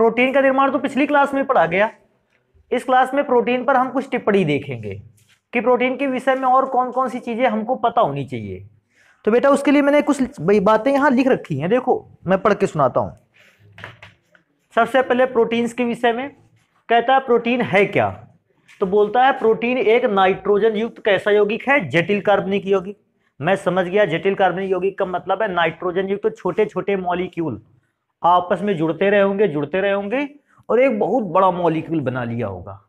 Protein का निर्माण तो पिछली क्लास में पढ़ा गया। इस क्लास में प्रोटीन पर हम कुछ टिप्पणी देखेंगे कि प्रोटीन के विषय में और कौन कौन सी चीज़ें हमको पता होनी चाहिए। तो बेटा, उसके लिए मैंने कुछ बातें यहाँ लिख रखी हैं। देखो, मैं पढ़ के सुनाता हूँ। सबसे पहले प्रोटीन्स के विषय में कहता है, प्रोटीन है क्या? तो बोलता है, प्रोटीन एक नाइट्रोजन युक्त कैसा यौगिक है? जटिल कार्बनिक यौगिक। मैं समझ गया, जटिल कार्बनिक यौगिक का मतलब है नाइट्रोजन युक्त तो छोटे छोटे मॉलिक्यूल। आपस में जुड़ते रहे होंगे, जुड़ते रहे होंगे और एक बहुत बड़ा मॉलिक्यूल बना लिया होगा।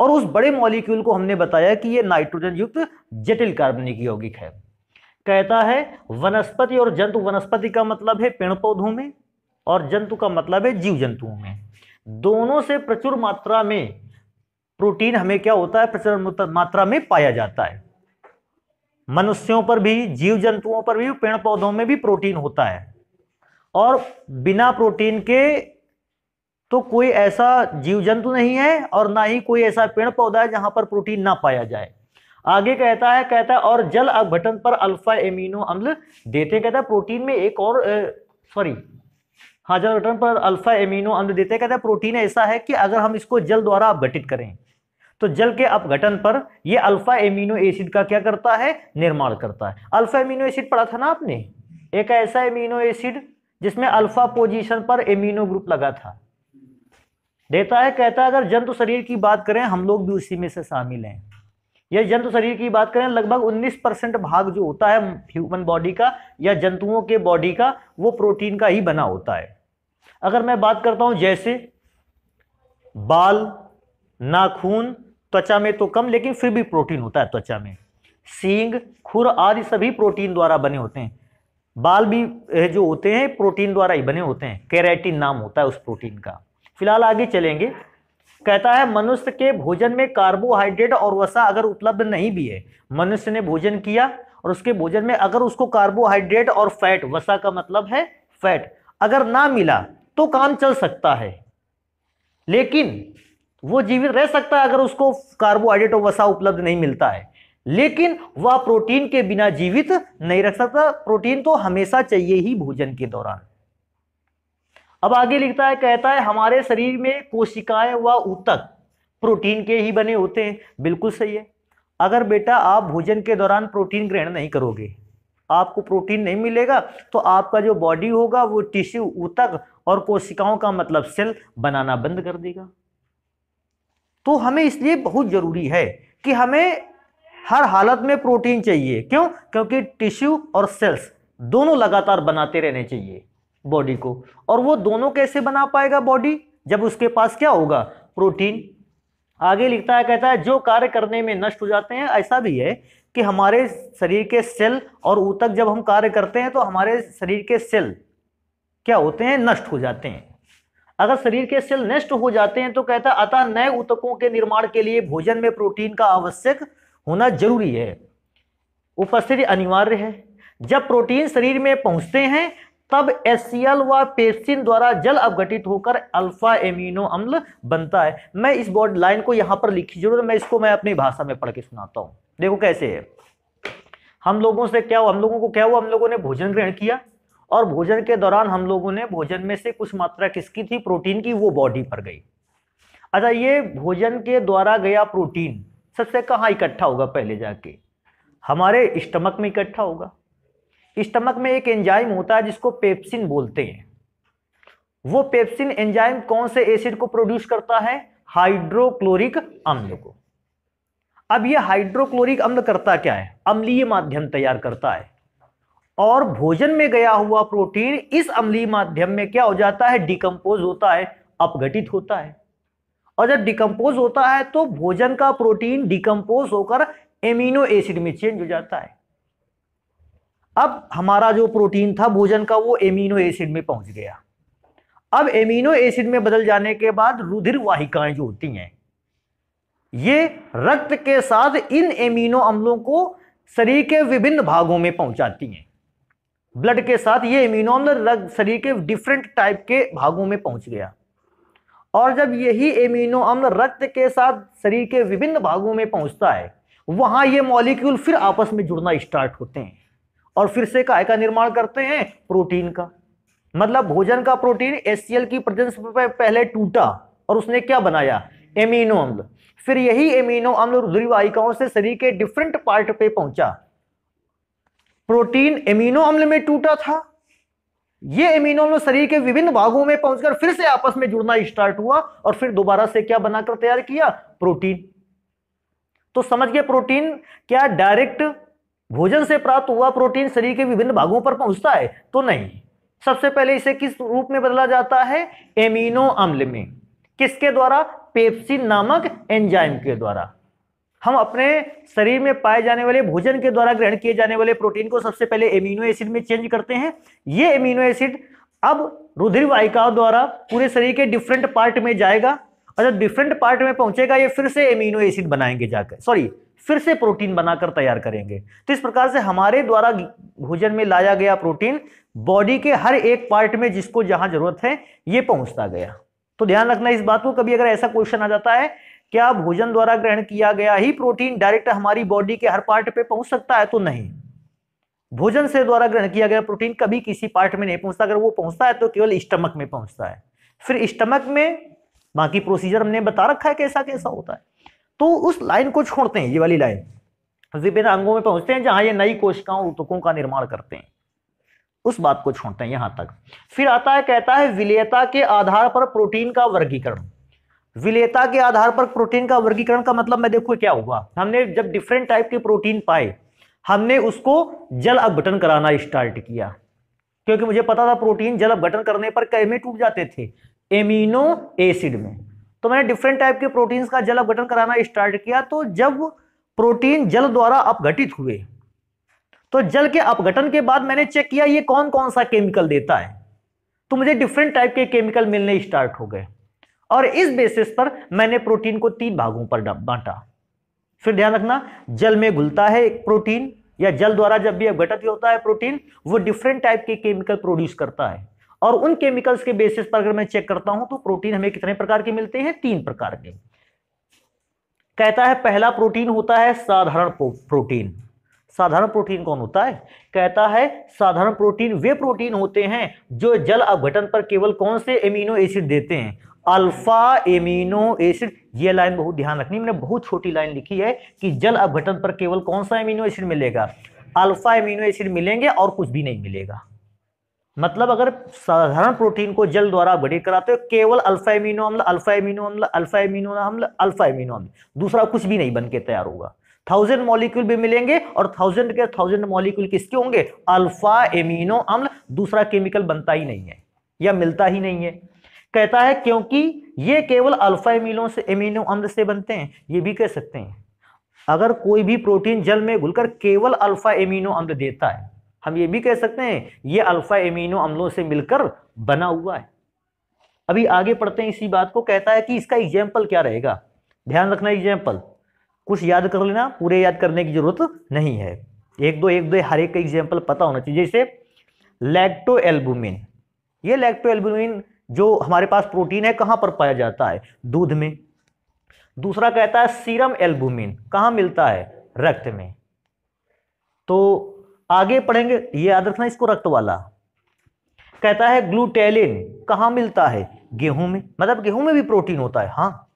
और उस बड़े मॉलिक्यूल को हमने बताया कि ये नाइट्रोजन युक्त जटिल कार्बनिक यौगिक है। कहता है, वनस्पति और जंतु, वनस्पति का मतलब है पेड़ पौधों में और जंतु का मतलब है जीव जंतुओं में। दोनों से प्रचुर मात्रा में प्रोटीन हमें क्या होता है? प्रचुर मात्रा में पाया जाता है। मनुष्यों पर भी जीव जंतुओं पर भी पेड़ पौधों में भी प्रोटीन होता है। और बिना प्रोटीन के तो कोई ऐसा जीव जंतु नहीं है और ना ही कोई ऐसा पेड़ पौधा है जहाँ पर प्रोटीन ना पाया जाए। आगे कहता है कहता है, और जल अपघटन पर अल्फ़ा एमिनो अम्ल देते कहता है, प्रोटीन में एक और सॉरी हाँ जल अपघटन पर अल्फ़ा एमिनो अम्ल देते कहता है, प्रोटीन ऐसा है कि अगर हम इसको जल द्वारा अपघटित करें तो जल के अपघटन पर यह अल्फ़ा एमिनो एसिड का क्या करता है? निर्माण करता है। अल्फ़ा एमिनो एसिड पढ़ा था ना आपने? एक ऐसा एमिनो एसिड जिसमें अल्फ़ा पोजीशन पर एमिनो ग्रुप लगा था। देता है, कहता है, अगर जंतु शरीर की बात करें, हम लोग भी उसी में से शामिल हैं। यह जंतु शरीर की बात करें, लगभग 19 परसेंट भाग जो होता है ह्यूमन बॉडी का या जंतुओं के बॉडी का, वो प्रोटीन का ही बना होता है। अगर मैं बात करता हूँ जैसे, बाल, नाखून, त्वचा में तो कम, लेकिन फिर भी प्रोटीन होता है त्वचा में। सींग, खुर आदि सभी प्रोटीन द्वारा बने होते हैं। बाल भी जो होते हैं, प्रोटीन द्वारा ही बने होते हैं। कैरेटिन नाम होता है उस प्रोटीन का। फ़िलहाल आगे चलेंगे। कहता है, मनुष्य के भोजन में कार्बोहाइड्रेट और वसा अगर उपलब्ध नहीं भी है, मनुष्य ने भोजन किया और उसके भोजन में अगर उसको कार्बोहाइड्रेट और फैट, वसा का मतलब है फैट, अगर ना मिला तो काम चल सकता है। लेकिन वो जीवित रह सकता है अगर उसको कार्बोहाइड्रेट और वसा उपलब्ध नहीं मिलता है। लेकिन वह प्रोटीन के बिना जीवित नहीं रख सकता। प्रोटीन तो हमेशा चाहिए ही भोजन के दौरान। अब आगे लिखता है, कहता है, हमारे शरीर में कोशिकाएँ व ऊतक प्रोटीन के ही बने होते हैं। बिल्कुल सही है। अगर बेटा आप भोजन के दौरान प्रोटीन ग्रहण नहीं करोगे, आपको प्रोटीन नहीं मिलेगा तो आपका जो बॉडी होगा वो टिश्यू, ऊतक और कोशिकाओं का मतलब सेल बनाना बंद कर देगा। तो हमें इसलिए बहुत ज़रूरी है कि हमें हर हालत में प्रोटीन चाहिए। क्यों? क्योंकि टिश्यू और सेल्स दोनों लगातार बनाते रहने चाहिए बॉडी को। और वो दोनों कैसे बना पाएगा बॉडी? जब उसके पास क्या होगा? प्रोटीन। आगे लिखता है, कहता है, जो कार्य करने में नष्ट हो जाते हैं, ऐसा भी है कि हमारे शरीर के सेल और ऊतक जब हम कार्य करते हैं तो हमारे शरीर के सेल क्या होते हैं? नष्ट हो जाते हैं। अगर शरीर के सेल नष्ट हो जाते हैं तो कहता है, अतः नए ऊतकों के निर्माण के लिए भोजन में प्रोटीन का आवश्यक होना ज़रूरी है। उपस्थिति अनिवार्य है। जब प्रोटीन शरीर में पहुँचते हैं, तब एस व पेप्सिन द्वारा जल अपघटित होकर अल्फ़ा एमिनो अम्ल बनता है। मैं इस बोर्ड लाइन को यहाँ पर लिखी, ज़रूर मैं इसको मैं अपनी भाषा में पढ़ के सुनाता हूँ। देखो कैसे है। हम लोगों से क्या हुआ? हम लोगों को क्या हुआ? हम लोगों ने भोजन ग्रहण किया और भोजन के दौरान हम लोगों ने भोजन में से कुछ मात्रा किसकी थी? प्रोटीन की, वो बॉडी पर गई। अच्छा ये भोजन के द्वारा गया प्रोटीन सबसे कहाँ इकट्ठा होगा पहले जाके? हमारे स्टमक में इकट्ठा होगा। स्टमक में एक एंजाइम होता है जिसको पेप्सिन बोलते हैं। वो पेप्सिन एंजाइम कौन से एसिड को प्रोड्यूस करता है? हाइड्रोक्लोरिक अम्ल को। अब ये हाइड्रोक्लोरिक अम्ल करता क्या है? अम्लीय माध्यम तैयार करता है। और भोजन में गया हुआ प्रोटीन इस अम्लीय माध्यम में क्या हो जाता है? डिकम्पोज होता है, अपघटित होता है। और जब डिकम्पोज होता है तो भोजन का प्रोटीन डिकम्पोज होकर एमिनो एसिड में चेंज हो जाता है। अब हमारा जो प्रोटीन था भोजन का, वो एमिनो एसिड में पहुँच गया। अब एमिनो एसिड में बदल जाने के बाद रुधिर वाहिकाएँ जो होती हैं, ये रक्त के साथ इन एमिनो अम्लों को शरीर के विभिन्न भागों में पहुंचाती हैं। ब्लड के साथ ये एमिनो अम्ल शरीर के डिफरेंट टाइप के भागों में पहुँच गया। और जब यही एमिनो अम्ल रक्त के साथ शरीर के विभिन्न भागों में पहुँचता है, वहाँ ये मॉलिक्यूल फिर आपस में जुड़ना स्टार्ट होते हैं और फिर से काय का निर्माण करते हैं? प्रोटीन का। मतलब भोजन का प्रोटीन एस की प्रेजेंस पहले टूटा और उसने क्या बनाया? एमिनो अम्ल। फिर यही एमिनो अम्ल रुधिर वाहिकाओं से शरीर के डिफरेंट पार्ट पे पहुँचा। प्रोटीन एमिनो अम्ल में टूटा था। ये एमिनो शरीर के विभिन्न भागों में पहुंचकर फिर से आपस में जुड़ना स्टार्ट हुआ और फिर दोबारा से क्या बनाकर तैयार किया? प्रोटीन तो समझ गए प्रोटीन क्या डायरेक्ट भोजन से प्राप्त हुआ प्रोटीन शरीर के विभिन्न भागों पर पहुँचता है? तो नहीं। सबसे पहले इसे किस रूप में बदला जाता है? एमिनो अम्ल में। किसके द्वारा? पेप्सिन नामक एंजाइम के द्वारा। हम अपने शरीर में पाए जाने वाले भोजन के द्वारा ग्रहण किए जाने वाले प्रोटीन को सबसे पहले एमिनो एसिड में चेंज करते हैं। ये एमिनो एसिड अब रुधिर वाहिकाओं द्वारा पूरे शरीर के डिफरेंट पार्ट में जाएगा। और जब डिफरेंट पार्ट में पहुंचेगा, ये फिर से एमिनो एसिड बनाएँगे जाकर। सॉरी फिर से प्रोटीन बनाकर तैयार करेंगे। तो इस प्रकार से हमारे द्वारा भोजन में लाया गया प्रोटीन बॉडी के हर एक पार्ट में जिसको जहाँ ज़रूरत है, ये पहुँचता गया। तो ध्यान रखना इस बात को, कभी अगर ऐसा क्वेश्चन आ जाता है क्या भोजन द्वारा ग्रहण किया गया ही प्रोटीन डायरेक्ट हमारी बॉडी के हर पार्ट पे पहुँच सकता है तो नहीं। भोजन से द्वारा ग्रहण किया गया प्रोटीन कभी किसी पार्ट में नहीं पहुँचता। अगर वो पहुँचता है तो केवल स्टमक में पहुँचता है। फिर स्टमक में बाकी प्रोसीजर हमने बता रखा है कैसा कैसा होता है। तो उस लाइन को छोड़ते हैं, ये वाली लाइन। विभिन्न अंगों में पहुँचते हैं जहाँ ये नई कोशिकाओं उतकों का निर्माण करते हैं। उस बात को छोड़ते हैं, यहाँ तक। फिर आता है, कहता है, विलेयता के आधार पर प्रोटीन का वर्गीकरण। विलेयता के आधार पर प्रोटीन का वर्गीकरण का मतलब मैं देखो क्या हुआ? हमने जब डिफरेंट टाइप के प्रोटीन पाए, हमने उसको जल अपघटन कराना स्टार्ट किया। क्योंकि मुझे पता था प्रोटीन जल अपघटन करने पर कै में टूट जाते थे? एमिनो एसिड में। तो मैंने डिफरेंट टाइप के प्रोटीन्स का जल अपघटन कराना स्टार्ट किया तो जब प्रोटीन जल द्वारा अपघटित हुए तो जल के अपघटन के बाद मैंने चेक किया, ये कौन कौन सा केमिकल देता है? तो मुझे डिफरेंट टाइप के केमिकल मिलने स्टार्ट हो गए। और इस बेसिस पर मैंने प्रोटीन को तीन भागों पर बांटा। फिर ध्यान रखना, जल में घुलता है एक प्रोटीन या जल द्वारा जब भी अपघटित होता है प्रोटीन वो डिफरेंट टाइप के केमिकल प्रोड्यूस करता है। और उन केमिकल्स के बेसिस पर अगर मैं चेक करता हूँ तो प्रोटीन हमें कितने प्रकार के मिलते हैं? तीन प्रकार के। कहता है, पहला प्रोटीन होता है साधारण प्रोटीन साधारण प्रोटीन कौन होता है? कहता है, साधारण प्रोटीन वे प्रोटीन होते हैं जो जल अपघटन पर केवल कौन से एमिनो एसिड देते हैं? अल्फ़ा एमिनो एसिड, ये लाइन बहुत ध्यान रखनी, मैंने बहुत छोटी लाइन लिखी है कि जल अपघटन पर केवल कौन सा एमिनो एसिड मिलेगा? अल्फ़ा एमिनो एसिड मिलेंगे और कुछ भी नहीं मिलेगा। मतलब अगर साधारण प्रोटीन को जल द्वारा अपघटित कराते हो, केवल अल्फ़ा एमिनो अम्ल, अल्फ़ा एमिनो अम्ल, अल्फ़ा एमिनो अम्ल, अल्फ़ा एमिनो अम्ल, दूसरा कुछ भी नहीं बन तैयार होगा। थाउज़ेंड मॉलिक्यूल भी मिलेंगे और थाउज़ेंड के थाउज़ेंड मॉलिक्यूल किसके होंगे? अल्फ़ा एमिनो अम्ल, दूसरा केमिकल बनता ही नहीं है या मिलता ही नहीं है। कहता है, क्योंकि ये केवल अल्फ़ा एमिनो से, एमिनो अम्ल से बनते हैं। ये भी कह सकते हैं। अगर कोई भी प्रोटीन जल में घुलकर केवल अल्फ़ा एमिनो अम्ल देता है, हम ये भी कह सकते हैं, ये अल्फ़ा एमिनो अम्लों से मिलकर बना हुआ है। अभी आगे पढ़ते हैं इसी बात को, कहता है कि इसका एग्ज़ाम्पल क्या रहेगा? ध्यान रखना एग्ज़ाम्पल कुछ याद कर लेना, पूरे याद करने की ज़रूरत नहीं है। एक दो एक दो, हर एक का एग्ज़ाम्पल पता होना चाहिए। जैसे लैक्टो एल्बुमिन ये लैक्टो एल्बुमिन जो हमारे पास प्रोटीन है, कहाँ पर पाया जाता है? दूध में। दूसरा कहता है, सीरम एल्बुमिन कहाँ मिलता है? रक्त में। तो आगे पढ़ेंगे, ये याद रखना इसको रक्त वाला। कहता है, ग्लूटेलिन कहाँ मिलता है? गेहूँ में। मतलब गेहूँ में भी प्रोटीन होता है। हाँ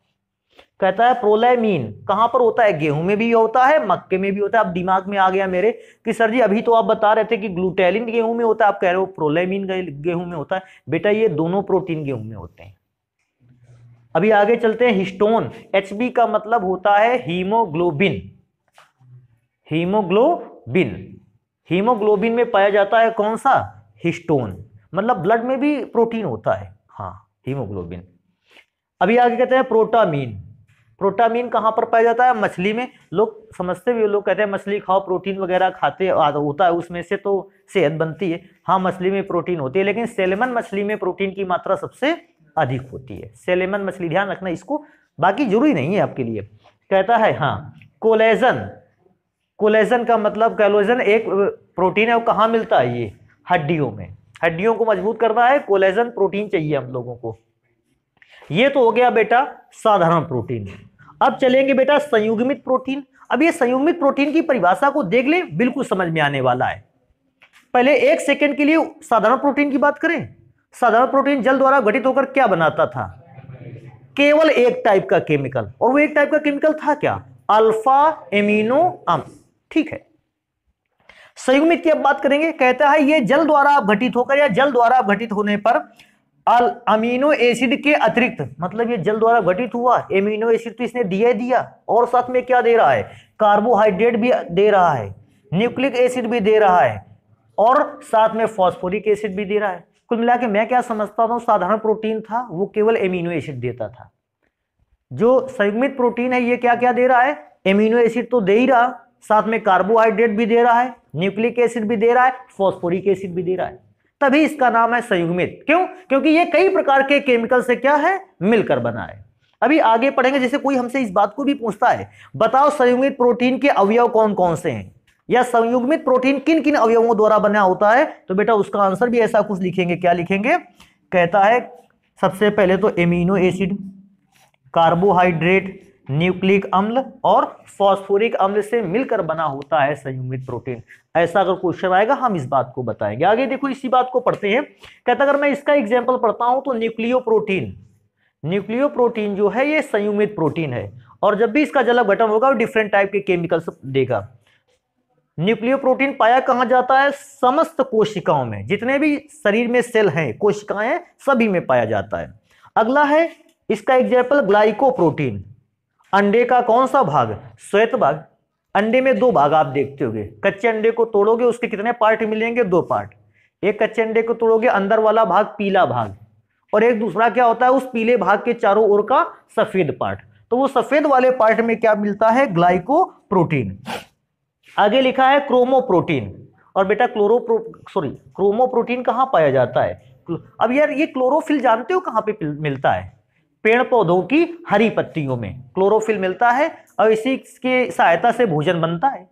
कहता है, प्रोलैमीन, कहाँ पर होता है? गेहूँ में भी होता है, मक्के में भी होता है। अब दिमाग में आ गया मेरे कि सर जी, अभी तो आप बता रहे थे कि ग्लूटेलिन गेहूँ में होता है। आप कह रहे हो प्रोलैमीन गेहूँ में होता है। बेटा, ये दोनों प्रोटीन गेहूँ में होते हैं। अभी आगे चलते हैं, हिस्टोन एचबी का मतलब होता है हीमोग्लोबिन। हीमोग्लोबिन। हीमोग्लोबिन में पाया जाता है कौन सा? हिस्टोन। मतलब ब्लड में भी प्रोटीन होता है। हाँ हीमोग्लोबिन। अभी आगे कहते हैं प्रोटामीन। प्रोटामीन कहाँ पर पाया जाता है? मछली में। लोग समझते भी लोग कहते हैं मछली खाओ, प्रोटीन वगैरह खाते होता है, उसमें से तो सेहत बनती है। हाँ मछली में प्रोटीन होती है, लेकिन सेलेमन मछली में प्रोटीन की मात्रा सबसे अधिक होती है। सेलेमन मछली, ध्यान रखना इसको, बाकी ज़रूरी नहीं है आपके लिए। कहता है हाँ कोलेजन। कोलेजन का मतलब कैलोजन एक प्रोटीन है, वो कहाँ मिलता है ये? हड्डियों में। हड्डियों को मज़बूत करना है, कोलेजन प्रोटीन चाहिए हम लोगों को। ये तो हो गया बेटा साधारण प्रोटीन। अब चलेंगे बेटा संयुग्मित प्रोटीन। अब ये संयुग्मित प्रोटीन की परिभाषा को देख ले, बिल्कुल समझ में आने वाला है। पहले एक सेकेंड के लिए साधारण प्रोटीन की बात करें। साधारण प्रोटीन जल द्वारा गठित होकर क्या बनाता था? केवल एक टाइप का केमिकल। और वो एक टाइप का केमिकल था क्या? अल्फ़ा, एमिनो अम ठीक है। संयुग्मित की अब बात करेंगे। कहता है ये जल द्वारा घटित होकर या जल द्वारा घटित होने पर अल अमीनो एसिड के अतिरिक्त मतलब ये जल द्वारा घटित हुआ एमिनो एसिड तो इसने दिया दिया, और साथ में क्या दे रहा है? कार्बोहाइड्रेट भी दे रहा है, न्यूक्लिक एसिड भी दे रहा है, और साथ में फॉस्फोरिक एसिड भी दे रहा है। कुल मिला के मैं क्या समझता हूँ साधारण प्रोटीन था, वो केवल एमिनो एसिड देता था। जो संयुग्मित प्रोटीन है, ये क्या क्या दे रहा है? एमिनो एसिड तो दे ही रहा, साथ में कार्बोहाइड्रेट भी दे रहा है, न्यूक्लिक एसिड भी दे रहा है, फॉस्फोरिक एसिड भी दे रहा है। तभी इसका नाम है संयुग्मित। क्यों? क्योंकि ये कई प्रकार के केमिकल से क्या है? मिलकर बना है। अभी आगे पढ़ेंगे, जैसे कोई हमसे इस बात को भी पूछता है, बताओ संयुग्मित प्रोटीन के अवयव कौन कौन से हैं? या संयुग्मित प्रोटीन किन किन अवयवों द्वारा बना होता है? तो बेटा उसका आंसर भी ऐसा कुछ लिखेंगे। क्या लिखेंगे? कहता है, सबसे पहले तो एमिनो एसिड कार्बोहाइड्रेट न्यूक्लिक अम्ल और फॉस्फोरिक अम्ल से मिलकर बना होता है संयुग्मित प्रोटीन। ऐसा अगर क्वेश्चन आएगा, हम इस बात को बताएँगे। आगे देखो, इसी बात को पढ़ते हैं। कहता अगर मैं इसका एग्ज़ाम्पल पढ़ता हूँ तो न्यूक्लियो प्रोटीन न्यूक्लियो प्रोटीन जो है, ये संयुग्मित प्रोटीन है। और जब भी इसका जल गठन होगा, वो डिफरेंट टाइप के केमिकल्स देगा। न्यूक्लियो प्रोटीन पाया कहाँ जाता है? समस्त कोशिकाओं में। जितने भी शरीर में सेल हैं, कोशिकाएँ, सभी में पाया जाता है। अगला है, इसका एग्ज़ाम्पल ग्लाइकोप्रोटीन अंडे का कौन सा भाग? श्वेत भाग। अंडे में दो भाग आप देखते होगे। कच्चे अंडे को तोड़ोगे, उसके कितने पार्ट मिलेंगे? दो पार्ट एक कच्चे अंडे को तोड़ोगे, अंदर वाला भाग पीला भाग। और एक दूसरा क्या होता है? उस पीले भाग के चारों ओर का सफ़ेद पार्ट तो वो सफ़ेद वाले पार्ट में क्या मिलता है? ग्लाइको प्रोटीन आगे लिखा है क्रोमोप्रोटीन और बेटा क्लोरो सॉरी क्रोमोप्रोटीन कहाँ पाया जाता है? अब यार ये क्लोरोफिल जानते हो कहाँ पे मिलता है? पेड़ पौधों की हरी पत्तियों में। क्लोरोफिल मिलता है और इसी के सहायता से भोजन बनता है।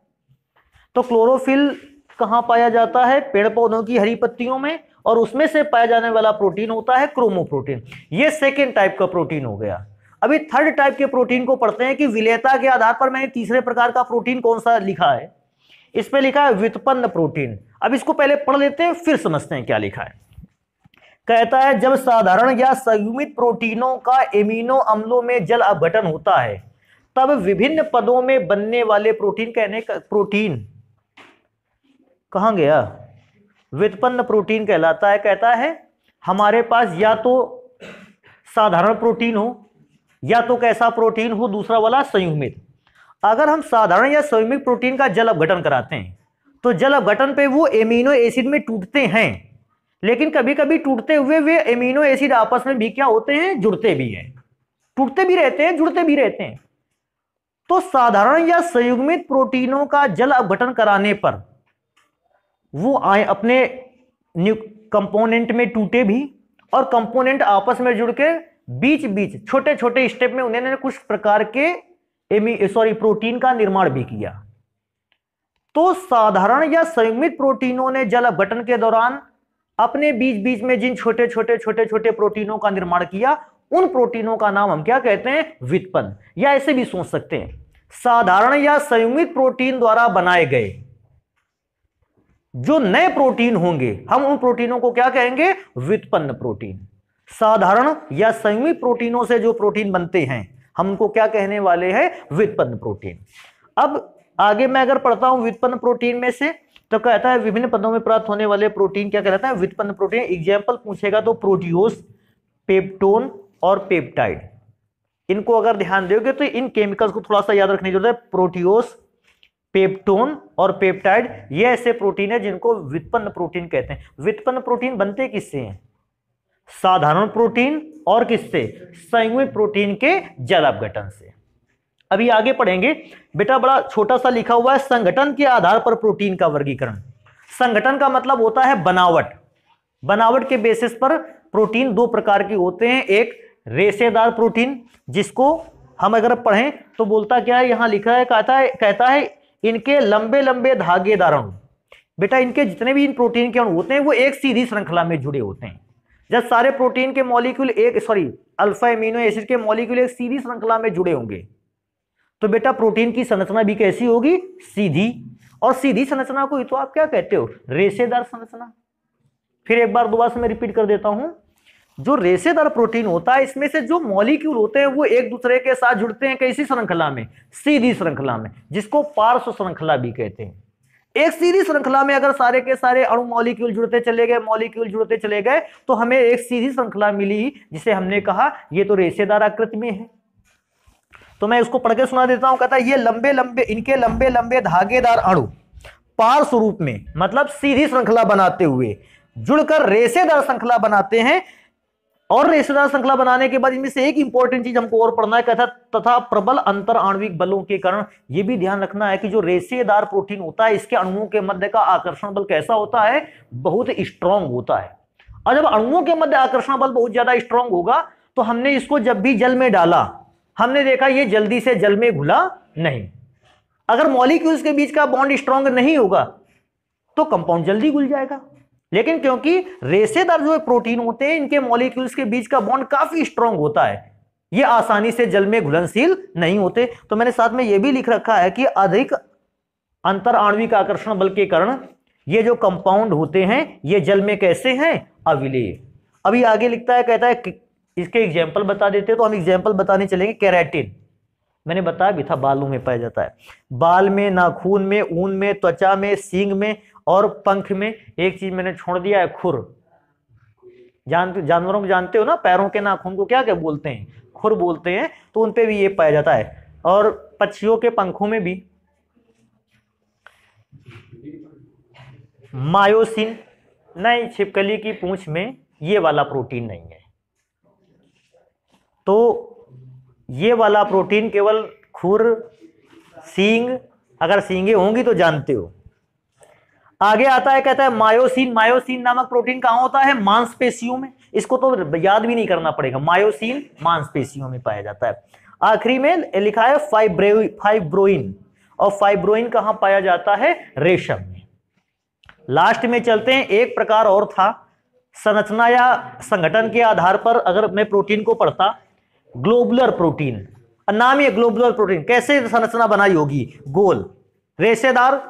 तो क्लोरोफिल कहाँ पाया जाता है? पेड़ पौधों की हरी पत्तियों में और उसमें से पाया जाने वाला प्रोटीन होता है क्रोमोप्रोटीन। ये सेकेंड टाइप का प्रोटीन हो गया। अभी थर्ड टाइप के प्रोटीन को पढ़ते हैं कि विलेयता के आधार पर मैंने तीसरे प्रकार का प्रोटीन कौन सा लिखा है? इस पर लिखा है व्युत्पन्न प्रोटीन। अब इसको पहले पढ़ लेते हैं, फिर समझते हैं क्या लिखा है। कहता है, जब साधारण या संयुमित प्रोटीनों का एमिनो अम्लों में जल अपघटन होता है, तब विभिन्न पदों में बनने वाले प्रोटीन कहने का, प्रोटीन, कहाँ गया? व्युत्पन्न प्रोटीन कहलाता है, कहता है, हमारे पास या तो साधारण प्रोटीन हो, या तो कैसा प्रोटीन हो, दूसरा वाला संयुग्मित। अगर हम साधारण या संयुग्मित प्रोटीन का जल अपघटन कराते हैं तो जल अपघटन पे वो एमिनो एसिड में टूटते हैं। लेकिन कभी कभी टूटते हुए वे एमिनो एसिड आपस में भी क्या होते हैं? जुड़ते भी हैं। टूटते भी रहते हैं, जुड़ते भी रहते हैं। तो साधारण या संयुग्मित प्रोटीनों का जल अपघटन कराने पर वो आए अपने कंपोनेंट में टूटे भी और कंपोनेंट आपस में जुड़ के बीच बीच छोटे छोटे स्टेप में उन्होंने कुछ प्रकार के सॉरी, प्रोटीन का निर्माण भी किया। तो साधारण या संयुग्मित प्रोटीनों ने जल अपघटन के दौरान अपने बीच बीच में जिन छोटे छोटे छोटे छोटे प्रोटीनों का निर्माण किया, उन प्रोटीनों का नाम हम क्या कहते हैं? वित्पन्न या ऐसे भी सोच सकते हैं। साधारण या संयुमित प्रोटीन द्वारा बनाए गए जो नए प्रोटीन होंगे, हम उन प्रोटीनों को क्या कहेंगे? वित्पन्न प्रोटीन। साधारण या संयुमित प्रोटीनों से जो प्रोटीन बनते हैं, हम उनको क्या कहने वाले हैं? वित्पन्न प्रोटीन। अब आगे मैं अगर पढ़ता हूँ वित्पन्न प्रोटीन में से तो कहता है विभिन्न पदों में प्राप्त होने वाले प्रोटीन क्या कहलाता है? व्युत्पन्न प्रोटीन। एग्ज़ाम्पल पूछेगा तो प्रोटियोस पेप्टोन और पेप्टाइड। इनको अगर ध्यान दोगे तो इन केमिकल्स को थोड़ा सा याद रखने की ज़रूरत है। प्रोटियोस पेप्टोन और पेप्टाइड, ये ऐसे प्रोटीन है जिनको व्युत्पन्न प्रोटीन कहते हैं। व्युत्पन्न प्रोटीन बनते किससे हैं? साधारण प्रोटीन और किससे? संयुक्त प्रोटीन के जल अपघटन से। अभी आगे पढ़ेंगे। बेटा, बड़ा छोटा सा लिखा हुआ है, संगठन के आधार पर प्रोटीन का वर्गीकरण। संगठन का मतलब होता है बनावट। बनावट के बेसिस पर प्रोटीन दो प्रकार के होते हैं। एक, रेशेदार प्रोटीन, जिसको हम अगर पढ़ें तो बोलता क्या है? यहाँ लिखा है, कहता है कहता है, इनके लंबे लंबे धागेदार अणु। बेटा, इनके जितने भी इन प्रोटीन के अणु होते हैं, वो एक सीधी श्रृंखला में जुड़े होते हैं। जब सारे प्रोटीन के मॉलिक्यूल एक सॉरी अल्फ़ा एमिनो एसिड के मॉलिक्यूल एक सीधी श्रृंखला में जुड़े होंगे तो बेटा प्रोटीन की संरचना भी कैसी होगी? सीधी। और सीधी संरचना को ही तो आप क्या कहते हो? रेशेदार संरचना। फिर एक बार दोबारा से मैं रिपीट कर देता हूँ। जो रेशेदार प्रोटीन होता है, इसमें से जो मॉलिक्यूल होते हैं, वो एक दूसरे के साथ जुड़ते हैं कैसी श्रृंखला में? सीधी श्रृंखला में, जिसको पार्श्व श्रृंखला भी कहते हैं। एक सीधी श्रृंखला में अगर सारे के सारे अणु मॉलिक्यूल जुड़ते चले गए मॉलिक्यूल जुड़ते चले गए तो हमें एक सीधी श्रृंखला मिली, जिसे हमने कहा यह तो रेशेदार आकृति में है। तो मैं उसको पढ़ के सुना देता हूँ। कहता है, ये लंबे लंबे, इनके लंबे लंबे धागेदार अणु पार्श्व रूप में मतलब सीधी श्रृंखला बनाते हुए, जुड़कर रेशेदार श्रृंखला बनाते हैं और रेशेदार श्रृंखला बनाने के बाद इनमें से एक इंपॉर्टेंट चीज़ हमको और पढ़ना है, कहता तथा प्रबल अंतर आणविक बलों के कारण यह भी ध्यान रखना है कि जो रेशेदार प्रोटीन होता है, इसके अणुओं के मध्य का आकर्षण बल कैसा होता है? बहुत स्ट्रांग होता है। और जब अणुओं के मध्य आकर्षण बल बहुत ज़्यादा स्ट्रांग होगा तो हमने इसको जब भी जल में डाला हमने देखा ये जल्दी से जल में घुला नहीं। अगर मॉलिक्यूल्स के बीच का बॉन्ड स्ट्रांग नहीं होगा तो कंपाउंड जल्दी घुल जाएगा। लेकिन क्योंकि रेशेदार जो प्रोटीन होते हैं, इनके मॉलिक्यूल्स के बीच का बॉन्ड काफ़ी स्ट्रांग होता है। ये आसानी से जल में घुलनशील नहीं होते। तो मैंने साथ में यह भी लिख रखा है कि अधिक अंतर आणविक आकर्षण बल के कारण ये जो कंपाउंड होते हैं, ये जल में कैसे हैं? अविलेय। अभी आगे लिखता है, कहता है इसके एग्ज़ाम्पल बता देते तो हम एग्ज़ाम्पल बताने चलेंगे कैरेटिन मैंने बताया भी था, बालों में पाया जाता है। बाल में, नाखून में, ऊन में, त्वचा में, सींग में और पंख में, एक चीज़ मैंने छोड़ दिया है, खुर। जान, जानवरों को जानते हो ना, पैरों के नाखून को क्या क्या बोलते हैं? खुर बोलते हैं तो उन पे भी ये पाया जाता है। और पक्षियों के पंखों में भी। मायोसिन, नहीं, छिपकली की पूंछ में ये वाला प्रोटीन नहीं है। तो ये वाला प्रोटीन केवल खुर, सींग, अगर सींगे होंगी तो जानते हो। आगे आता है, कहता है, मायोसिन मायोसिन नामक प्रोटीन कहाँ होता है? मांसपेशियों में। इसको तो याद भी नहीं करना पड़ेगा। मायोसिन मांसपेशियों में पाया जाता है। आखिरी में लिखा है फाइब्रो, फाइब्रोइन। और फाइब्रोइन कहाँ पाया जाता है? रेशम में। लास्ट में चलते हैं, एक प्रकार और था। संरचना या संगठन के आधार पर अगर मैं प्रोटीन को पढ़ता ग्लोबुलर प्रोटीन। नाम है ग्लोबुलर प्रोटीन कैसे संरचना बनाई होगी? गोल। रेशेदार,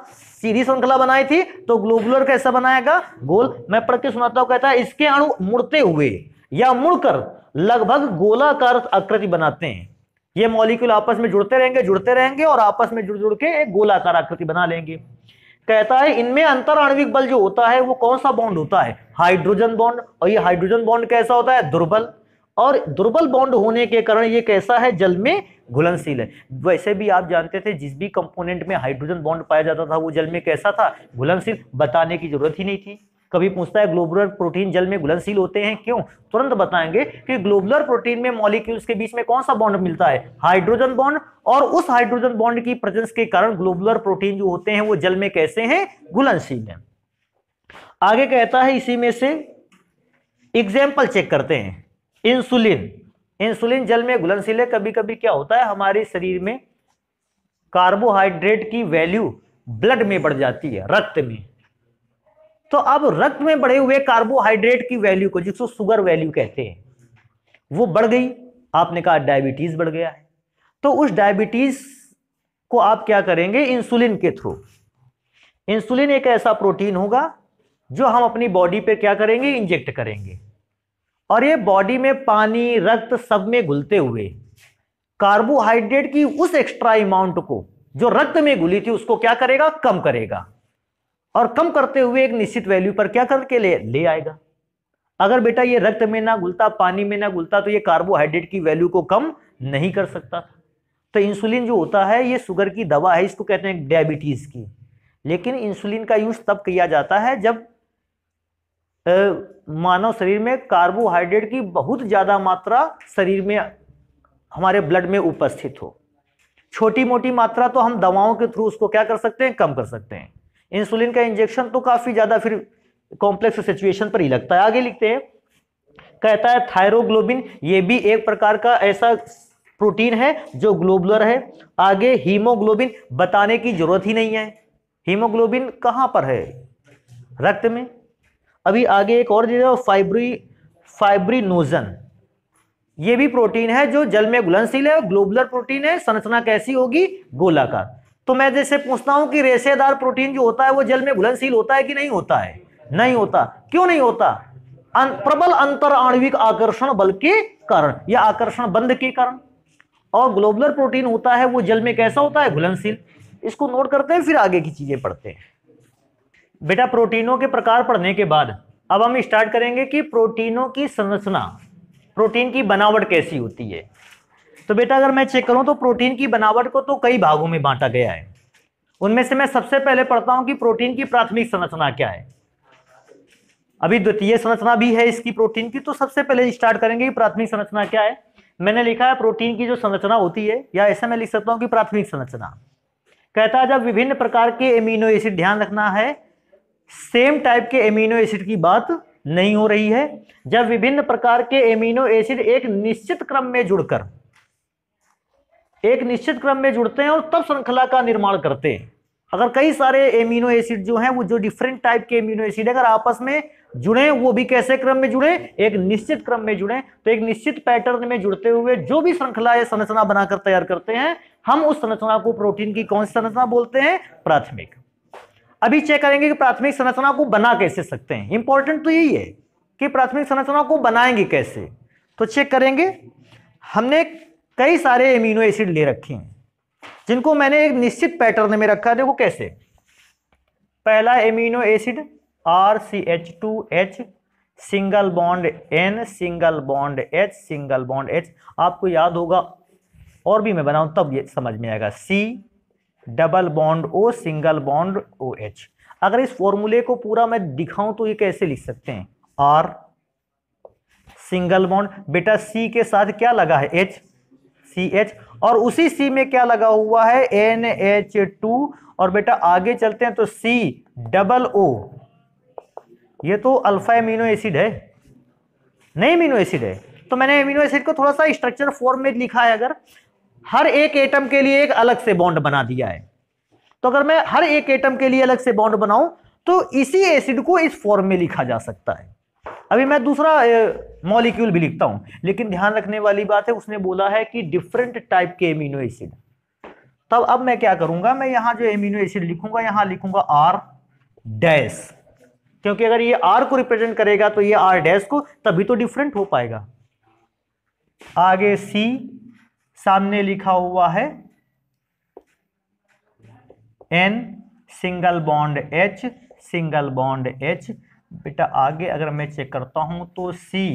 सीधी श्रृंखला बनाई थी तो ग्लोबुलर कैसा बनाएगा? गोल। मैं पढ़ के सुनाता हूँ, कहता है, इसके अणु मुड़ते हुए या मुड़कर लगभग गोलाकार आकृति बनाते हैं। ये मॉलिक्यूल आपस में जुड़ते रहेंगे जुड़ते रहेंगे और आपस में जुड़ जुड़ के एक गोलाकार आकृति बना लेंगे। कहता है, इनमें अंतर बल जो होता है, वो कौन सा बॉन्ड होता है? हाइड्रोजन बॉन्ड और ये हाइड्रोजन बॉन्ड कैसा होता है? दुर्बल। और दुर्बल बॉन्ड होने के कारण ये कैसा है? जल में घुलनशील है। वैसे भी आप जानते थे, जिस भी कंपोनेंट में हाइड्रोजन बॉन्ड पाया जाता था, वो जल में कैसा था? घुलनशील, बताने की ज़रूरत ही नहीं थी। कभी पूछता है ग्लोबुलर प्रोटीन जल में घुलनशील होते हैं क्यों? तुरंत बताएँगे कि ग्लोबुलर प्रोटीन में मॉलिक्यूल्स के बीच में कौन सा बॉन्ड मिलता है? हाइड्रोजन बॉन्ड और उस हाइड्रोजन बॉन्ड की प्रेजेंस के कारण ग्लोबुलर प्रोटीन जो होते हैं, वो जल में कैसे हैं? घुलनशील हैं। आगे कहता है इसी में से एग्ज़ाम्पल चेक करते हैं। इंसुलिन। इंसुलिन जल में घुलनशील है। कभी कभी क्या होता है, हमारे शरीर में कार्बोहाइड्रेट की वैल्यू ब्लड में बढ़ जाती है, रक्त में। तो अब रक्त में बढ़े हुए कार्बोहाइड्रेट की वैल्यू को, जिसको शुगर वैल्यू कहते हैं, वो बढ़ गई। आपने कहा डायबिटीज़ बढ़ गया है। तो उस डायबिटीज़ को आप क्या करेंगे? इंसुलिन के थ्रू। इंसुलिन एक ऐसा प्रोटीन होगा, जो हम अपनी बॉडी पे क्या करेंगे? इंजेक्ट करेंगे। और ये बॉडी में पानी, रक्त सब में घुलते हुए कार्बोहाइड्रेट की उस एक्स्ट्रा अमाउंट को, जो रक्त में घुली थी, उसको क्या करेगा? कम करेगा। और कम करते हुए एक निश्चित वैल्यू पर क्या करके ले ले आएगा। अगर बेटा ये रक्त में ना घुलता, पानी में ना घुलता तो ये कार्बोहाइड्रेट की वैल्यू को कम नहीं कर सकता। तो इंसुलिन जो होता है, ये शुगर की दवा है, इसको कहते हैं डायबिटीज़ की। लेकिन इंसुलिन का यूज़ तब किया जाता है जब मानव शरीर में कार्बोहाइड्रेट की बहुत ज़्यादा मात्रा शरीर में, हमारे ब्लड में उपस्थित हो। छोटी मोटी मात्रा तो हम दवाओं के थ्रू उसको क्या कर सकते हैं? कम कर सकते हैं। इंसुलिन का इंजेक्शन तो काफ़ी ज़्यादा फिर कॉम्प्लेक्स सिचुएशन पर ही लगता है। आगे लिखते हैं। कहता है, थायरोग्लोबिन, ये भी एक प्रकार का ऐसा प्रोटीन है जो ग्लोबुलर है। आगे, हीमोग्लोबिन, बताने की ज़रूरत ही नहीं है। हीमोग्लोबिन कहाँ पर है? रक्त में। अभी आगे एक और चीज़ है फाइब्री फाइब्रिनोजन ये भी प्रोटीन है जो जल में घुलनशील है ग्लोबुलर प्रोटीन है, संरचना कैसी होगी? गोलाकार। तो मैं जैसे पूछता हूँ कि रेशेदार प्रोटीन जो होता है, वो जल में घुलनशील होता है कि नहीं होता है? नहीं होता। क्यों नहीं होता? प्रबल अंतर आणविक आकर्षण बल के कारण, या आकर्षण बंध के कारण। और ग्लोबुलर प्रोटीन होता है, वो जल में कैसा होता है? घुलनशील। इसको नोट करते हैं, फिर आगे की चीज़ें पढ़ते हैं। बेटा प्रोटीनों के प्रकार पढ़ने के बाद, अब हम स्टार्ट करेंगे कि प्रोटीनों की संरचना, प्रोटीन की बनावट कैसी होती है। तो बेटा अगर मैं चेक करूँ तो प्रोटीन की बनावट को तो कई भागों में बांटा गया है। उनमें से मैं सबसे पहले पढ़ता हूँ कि प्रोटीन की प्राथमिक संरचना क्या है। अभी द्वितीय संरचना भी है इसकी प्रोटीन की तो सबसे पहले स्टार्ट करेंगे कि प्राथमिक संरचना क्या है। मैंने लिखा है प्रोटीन की जो संरचना होती है, या ऐसा मैं लिख सकता हूँ कि प्राथमिक संरचना। कहता है जब विभिन्न प्रकार के एमिनो एसिड ध्यान रखना है सेम टाइप के एमिनो एसिड की बात नहीं हो रही है, जब विभिन्न प्रकार के एमिनो एसिड एक निश्चित क्रम में जुड़कर, एक निश्चित क्रम में जुड़ते हैं और तब श्रृंखला का निर्माण करते हैं। अगर कई सारे एमिनो एसिड जो हैं, वो जो डिफरेंट टाइप के एमिनो एसिड है, अगर आपस में जुड़े, वो भी कैसे क्रम में जुड़े? एक निश्चित क्रम में जुड़े। तो एक निश्चित पैटर्न में जुड़ते हुए जो भी श्रृंखला या संरचना बनाकर तैयार करते हैं, हम उस संरचना को प्रोटीन की कौन सी संरचना बोलते हैं? प्राथमिक। अभी चेक करेंगे कि प्राथमिक संरचना को बना कैसे सकते हैं। इंपॉर्टेंट तो यही है कि प्राथमिक संरचना को बनाएँगे कैसे। तो चेक करेंगे। हमने कई सारे एमिनो एसिड ले रखे हैं, जिनको मैंने एक निश्चित पैटर्न में रखा है। देखो कैसे। पहला amino acid R C H two H single bond N single bond H single bond H आपको याद होगा, और भी मैं बनाऊँ, तब ये समझ में आएगा। C double bond O, single bond O H. अगर इस फॉर्मूले को पूरा मैं दिखाऊँ तो ये कैसे लिख सकते हैं? R, single bond. बेटा, सी के साथ क्या लगा है? H, C H. और उसी सी में क्या लगा हुआ है? N, H two. और बेटा, आगे चलते हैं तो सी, डबल ओ। ये तो अल्फ़ा एमिनो एसिड है। नहीं, एमिनो एसिड है। तो मैंने एमिनो एसिड को थोड़ा सा स्ट्रक्चर फॉर्म में लिखा है अगर। हर एक एटम के लिए एक अलग से बॉन्ड बना दिया है। तो अगर मैं हर एक एटम के लिए अलग से बॉन्ड बनाऊँ तो इसी एसिड को इस फॉर्म में लिखा जा सकता है। अभी मैं दूसरा मॉलिक्यूल भी लिखता हूँ, लेकिन ध्यान रखने वाली बात है, उसने बोला है कि डिफरेंट टाइप के एमिनो एसिड तब अब मैं क्या करूँगा, मैं यहाँ जो एमिनो एसिड लिखूँगा, यहाँ लिखूँगा आर डैश क्योंकि अगर ये आर को रिप्रेजेंट करेगा तो ये आर डैश को तभी तो डिफरेंट हो पाएगा। आगे सी सामने लिखा हुआ है। N single bond H single bond H बेटा आगे अगर मैं चेक करता हूँ तो C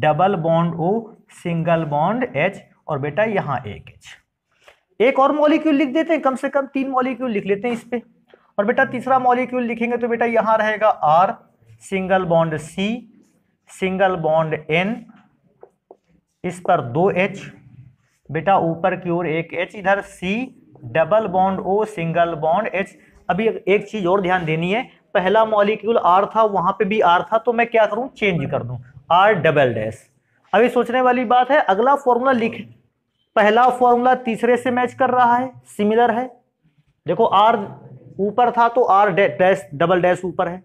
double bond O single bond H और बेटा यहाँ एक एच एक और मॉलिक्यूल लिख देते हैं, कम से कम तीन मॉलिक्यूल लिख लेते हैं इस पे। और बेटा तीसरा मॉलिक्यूल लिखेंगे तो बेटा यहाँ रहेगा R single bond C single bond N इस पर दो एच बेटा ऊपर की ओर एक एच इधर C double bond O single bond H अभी एक चीज़ और ध्यान देनी है, पहला मॉलिक्यूल आर था, वहाँ पे भी आर था तो मैं क्या करूँ? चेंज कर दूँ। आर डबल डैश अभी सोचने वाली बात है, अगला फॉर्मूला लिख। पहला फॉर्मूला तीसरे से मैच कर रहा है सिमिलर है। देखो आर ऊपर था तो आर डैश डबल डैश ऊपर है।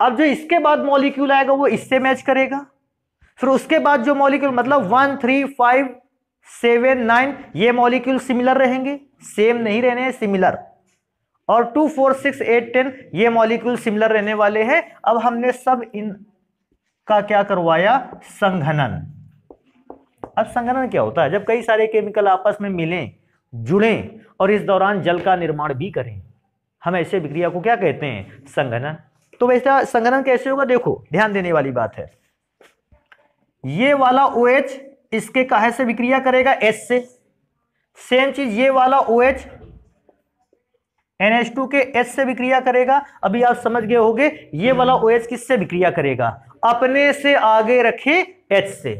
अब जो इसके बाद मॉलिक्यूल आएगा, वो इससे मैच करेगा। फिर उसके बाद जो मॉलिक्यूल मतलब one three five seven nine, ये मॉलिक्यूल सिमिलर रहेंगे। सेम नहीं रहने हैं सिमिलर और two four six eight ten ये मॉलिक्यूल सिमिलर रहने वाले हैं। अब हमने सब इन का क्या करवाया? संघनन। अब संघनन क्या होता है? जब कई सारे केमिकल आपस में मिलें, जुड़ें और इस दौरान जल का निर्माण भी करें, हम ऐसे विक्रिया को क्या कहते हैं? संघनन। तो वैसा संघनन कैसे होगा? देखो, ध्यान देने वाली बात है। ये वाला ओ OH इसके कहे से विक्रिया करेगा? एस से। सेम चीज़ ये वाला ओ OH NH2 के H से विक्रिया करेगा। अभी आप समझ गए होंगे, ये वाला ओ OH किससे विक्रिया करेगा? अपने से आगे रखे एच से।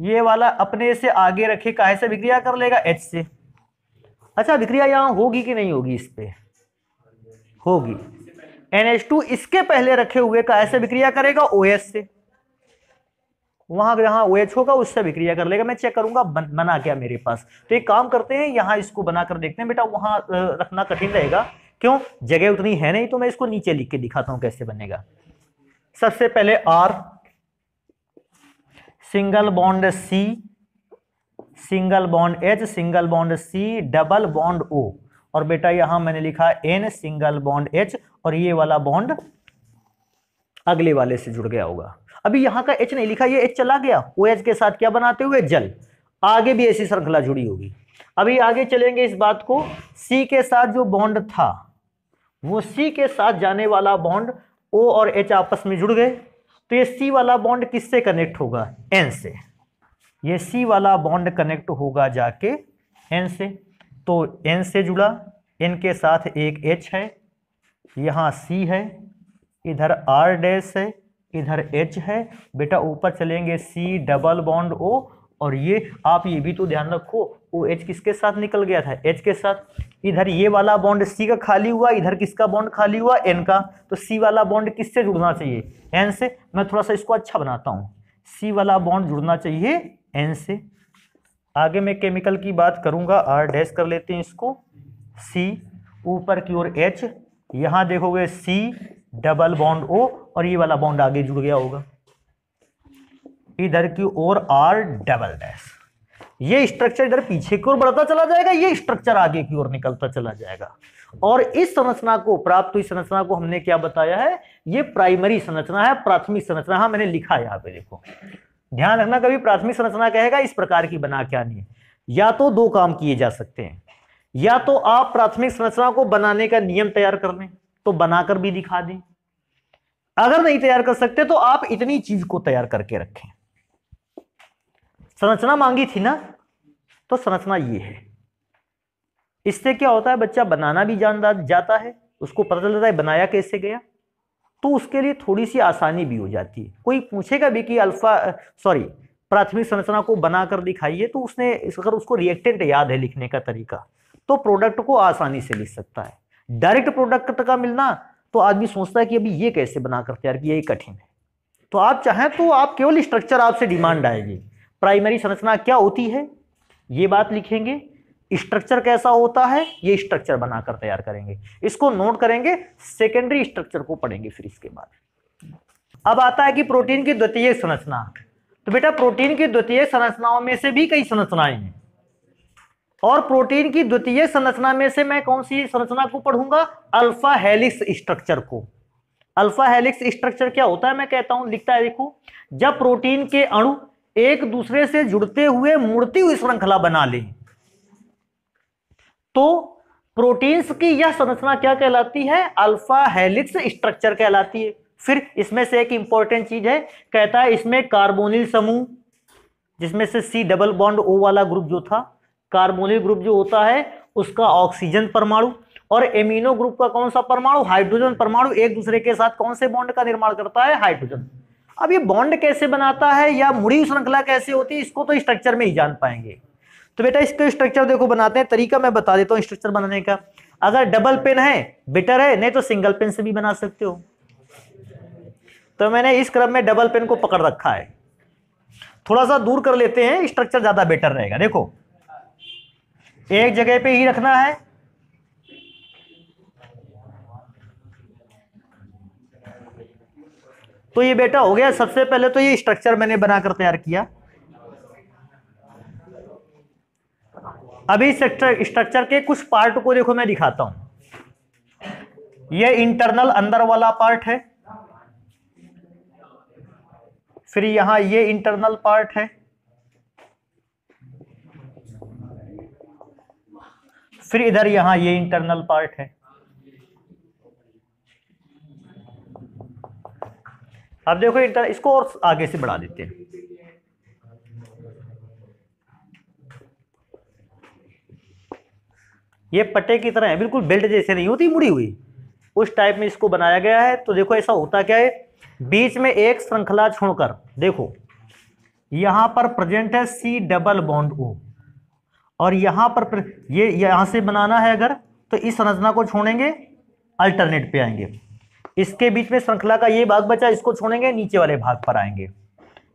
ये वाला अपने से आगे रखे काहे से विक्रिया कर लेगा? एच से। अच्छा विक्रिया यहाँ होगी कि नहीं होगी इस पर होगी। NH2 इसके पहले रखे हुए काहे से विक्रिया करेगा? ओ OH से। वहाँ जहाँ ओ एच होगा उससे विक्रिया कर लेगा। मैं चेक करूँगा बन, बना क्या मेरे पास। तो एक काम करते हैं यहाँ इसको बनाकर देखते हैं। बेटा वहाँ रखना कठिन रहेगा। क्यों? जगह उतनी है नहीं तो मैं इसको नीचे लिख के दिखाता हूँ कैसे बनेगा। सबसे पहले R single bond C single bond H single bond C double bond O और बेटा यहाँ मैंने लिखा एन सिंगल बॉन्ड एच और ये वाला बॉन्ड अगले वाले से जुड़ गया होगा। अभी यहाँ का एच नहीं लिखा, ये एच चला गया। ओ एच के साथ क्या बनाते हुए? जल। आगे भी ऐसी श्रृंखला जुड़ी होगी। अभी आगे चलेंगे इस बात को। सी के साथ जो बॉन्ड था, वो सी के साथ जाने वाला बॉन्ड ओ और एच आपस में जुड़ गए। तो ये सी वाला बॉन्ड किससे कनेक्ट होगा? एन से। ये सी वाला बॉन्ड कनेक्ट होगा जाके एन से। तो एन से जुड़ा। एन के साथ एक एच है। यहाँ सी है। इधर आर डैश है। इधर एच है। बेटा ऊपर चलेंगे सी डबल बॉन्ड ओ और ये आप ये भी तो ध्यान रखो ओ एच किसके साथ निकल गया था? एच के साथ। इधर ये वाला बॉन्ड सी का खाली हुआ, इधर किसका बॉन्ड खाली हुआ? एन का। तो सी वाला बॉन्ड किससे जुड़ना चाहिए? एन से। मैं थोड़ा सा इसको अच्छा बनाता हूँ। सी वाला बॉन्ड जुड़ना चाहिए एन से। आगे मैं केमिकल की बात करूँगा। आर डैश कर लेते हैं इसको। सी ऊपर की ओर एच यहाँ देखोगे सी डबल बॉन्ड ओ और ये वाला बॉन्ड आगे जुड़ गया होगा। इधर की ओर आर डबल डैश। ये स्ट्रक्चर इधर पीछे की ओर बढ़ता चला जाएगा, ये स्ट्रक्चर आगे की ओर निकलता चला जाएगा। और इस संरचना को, प्राप्त हुई संरचना को हमने क्या बताया है? ये प्राइमरी संरचना है, प्राथमिक संरचना हाँ मैंने लिखा यहाँ पे देखो। ध्यान रखना, कभी प्राथमिक संरचना कहेगा, इस प्रकार की बना क्या नहीं या तो दो काम किए जा सकते हैं। या तो आप प्राथमिक संरचना को बनाने का नियम तैयार कर लें। तो बनाकर भी दिखा दें। अगर नहीं तैयार कर सकते तो आप इतनी चीज़ को तैयार करके रखें। संरचना मांगी थी ना तो संरचना ये है। इससे क्या होता है, बच्चा बनाना भी जान जाता है, उसको पता चल जाता है बनाया कैसे गया तो उसके लिए थोड़ी सी आसानी भी हो जाती है। कोई पूछेगा भी कि अल्फ़ा, सॉरी, प्राथमिक संरचना को बनाकर दिखाइए तो उसने, अगर उसको रिएक्टेंट याद है लिखने का तरीका तो प्रोडक्ट को आसानी से लिख सकता है। डायरेक्ट प्रोडक्ट का मिलना तो आदमी सोचता है कि अभी ये कैसे बनाकर तैयार किया, ये कठिन है। तो आप चाहें तो आप केवल स्ट्रक्चर आपसे डिमांड आएगी। प्राइमरी संरचना क्या होती है? ये बात लिखेंगे। स्ट्रक्चर कैसा होता है? ये स्ट्रक्चर बनाकर तैयार करेंगे। इसको नोट करेंगे सेकेंडरी स्ट्रक्चर को पढ़ेंगे फिर इसके बाद। अब आता है कि प्रोटीन की द्वितीय संरचना। तो बेटा प्रोटीन की द्वितीय संरचनाओं में से भी कई संरचनाएँ हैं। और प्रोटीन की द्वितीय संरचना में से मैं कौन सी संरचना को पढ़ूँगा? अल्फ़ा हेलिक्स स्ट्रक्चर को। अल्फ़ा हेलिक्स स्ट्रक्चर क्या होता है? मैं कहता हूँ, लिखता है, देखो, जब प्रोटीन के अणु एक दूसरे से जुड़ते हुए मुड़ती हुई श्रृंखला बना ले तो प्रोटीन्स की यह संरचना क्या कहलाती है? अल्फ़ा हेलिक्स स्ट्रक्चर कहलाती है। फिर इसमें से एक इंपॉर्टेंट चीज़ है, कहता है इसमें कार्बोनिल समूह, जिसमें से सी डबल बॉन्ड ओ वाला ग्रुप जो था कार्बोनिल ग्रुप जो होता है, उसका ऑक्सीजन परमाणु और एमिनो ग्रुप का कौन सा परमाणु? हाइड्रोजन परमाणु एक दूसरे के साथ कौन से बॉन्ड का निर्माण करता है? हाइड्रोजन अब ये बॉन्ड कैसे बनाता है या मुड़ी श्रृंखला कैसे होती है, इसको तो स्ट्रक्चर में ही जान पाएँगे। तो बेटा इसका स्ट्रक्चर देखो, बनाते हैं। तरीका मैं बता देता हूँ स्ट्रक्चर बनाने का। अगर डबल पेन है बेटर है, नहीं तो सिंगल पेन से भी बना सकते हो। तो मैंने इस क्रम में डबल पेन को पकड़ रखा है। थोड़ा सा दूर कर लेते हैं स्ट्रक्चर ज़्यादा बेटर रहेगा। देखो एक जगह पे ही रखना है। तो ये बेटा हो गया। सबसे पहले तो ये स्ट्रक्चर मैंने बनाकर तैयार किया। अभी स्ट्रक्चर के कुछ पार्ट को देखो, मैं दिखाता हूँ। ये इंटरनल अंदर वाला पार्ट है। फिर यहाँ ये इंटरनल पार्ट है। फिर इधर यहाँ ये इंटरनल पार्ट है। अब देखो इंटर इसको और आगे से बढ़ा देते हैं। ये पट्टे की तरह है, बिल्कुल बेल्ट जैसे नहीं होती, मुड़ी हुई। उस टाइप में इसको बनाया गया है तो देखो ऐसा होता क्या है? बीच में एक श्रृंखला छोड़कर, देखो, यहाँ पर प्रेजेंट है सी डबल बॉन्ड ओ और यहाँ पर ये यहाँ से बनाना है अगर तो इस संरचना को छोड़ेंगे अल्टरनेट पे आएँगे। इसके बीच में श्रृंखला का ये भाग बचा, इसको छोड़ेंगे, नीचे वाले भाग पर आएँगे।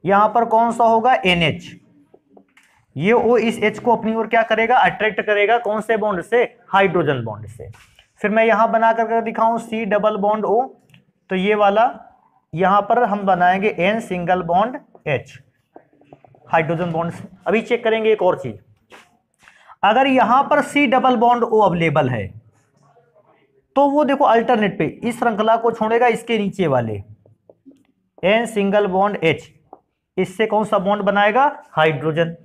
यहाँ पर कौन सा होगा? एन एच ये ओ इस एच को अपनी ओर क्या करेगा? अट्रैक्ट करेगा, कौन से बॉन्ड से? हाइड्रोजन बॉन्ड से। फिर मैं यहाँ बना करके दिखाऊँ सी डबल बॉन्ड ओ तो ये वाला, यहाँ पर हम बनाएँगे N single bond H hydrogen bond अभी चेक करेंगे एक और चीज़। अगर यहाँ पर C double bond O available है तो वो देखो अल्टरनेट पे, इस श्रृंखला को छोड़ेगा इसके नीचे वाले। एन सिंगल बॉन्ड एच इससे कौन सा बॉन्ड बनाएगा? हाइड्रोजन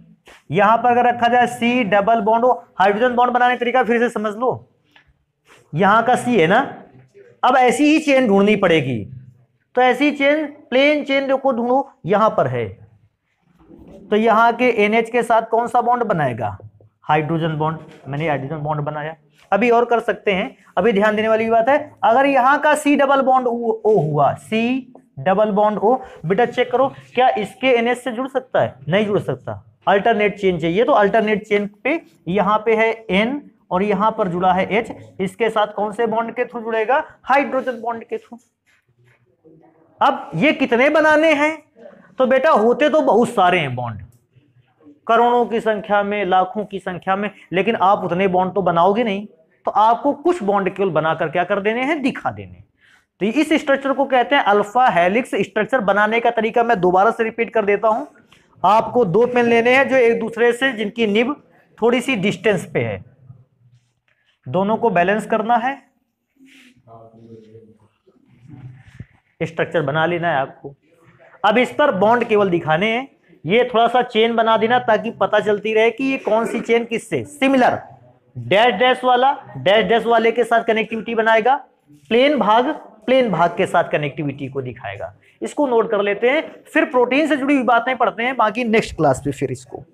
यहाँ पर अगर रखा जाए सी डबल बॉन्ड हो हाइड्रोजन बॉन्ड बनाने का तरीका फिर से समझ लो। यहाँ का सी है ना? अब ऐसी ही चेन ढूंढनी पड़ेगी। तो ऐसी चेन प्लेन चेन को ढूंढो, यहाँ पर है। तो यहाँ के एनएच के साथ कौन सा बॉन्ड बनाएगा? हाइड्रोजन बॉन्ड, मैंने हाइड्रोजन बॉन्ड बनाया। अभी और कर सकते हैं। अभी ध्यान देने वाली बात है, अगर यहाँ का सी डबल बॉन्ड ओ हुआ सी डबल बॉन्ड ओ, बेटा चेक करो, क्या इसके एनएच से जुड़ सकता है? नहीं जुड़ सकता। अल्टरनेट चेन चाहिए तो अल्टरनेट चेन पे यहाँ पे है एन और यहाँ पर जुड़ा है एच इसके साथ कौन से बॉन्ड के थ्रू जुड़ेगा? हाइड्रोजन बॉन्ड के थ्रू अब ये कितने बनाने हैं? तो बेटा होते तो बहुत सारे हैं बॉन्ड करोड़ों की संख्या में, लाखों की संख्या में, लेकिन आप उतने बॉन्ड तो बनाओगे नहीं। तो आपको कुछ बॉन्ड केवल बनाकर क्या कर देने हैं? दिखा देने। तो इस स्ट्रक्चर को कहते हैं अल्फ़ा हेलिक्स स्ट्रक्चर बनाने का तरीका मैं दोबारा से रिपीट कर देता हूँ। आपको दो पेन लेने हैं जो एक दूसरे से, जिनकी निब थोड़ी सी डिस्टेंस पे है। दोनों को बैलेंस करना है। स्ट्रक्चर बना लेना है आपको। अब इस पर बॉन्ड केवल दिखाने हैं। ये थोड़ा सा चेन बना देना ताकि पता चलती रहे कि ये कौन सी चेन किससे। सिमिलर डैश डैश वाला डैश डैश वाले के साथ कनेक्टिविटी बनाएगा। प्लेन भाग प्लेन भाग के साथ कनेक्टिविटी को दिखाएगा। इसको नोट कर लेते हैं। फिर प्रोटीन से जुड़ी हुई बातें पढ़ते हैं। बाकी नेक्स्ट क्लास पे फिर इसको।